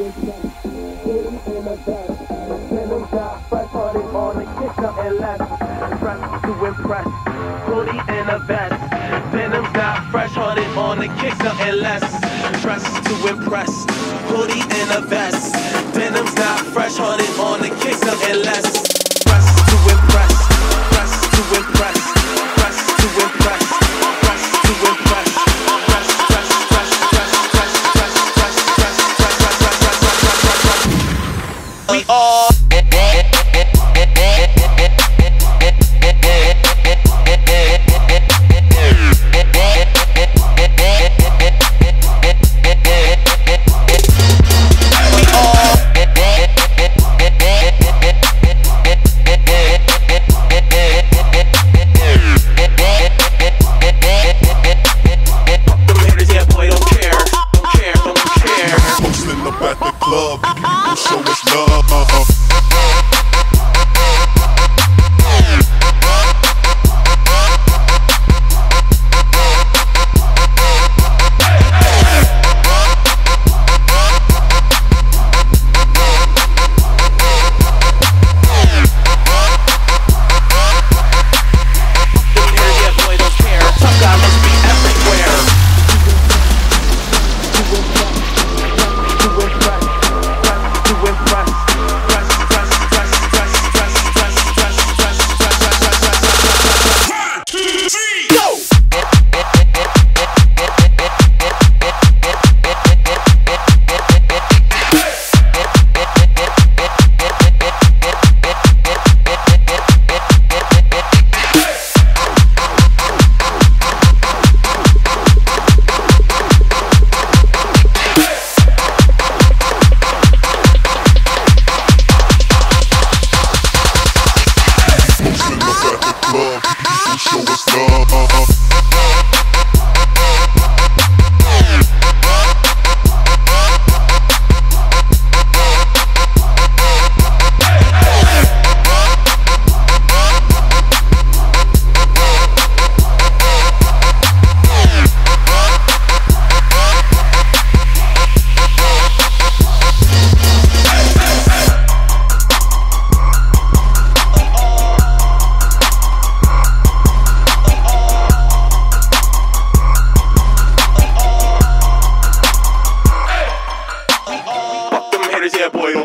a on kick. Dressed to impress, Hoodie in a vest. Venom got fresh hearted on the kick up less. Dressed to impress, hoodie a vest. Fresh on kick up and less. We are. love. You show us love. yeah, boy.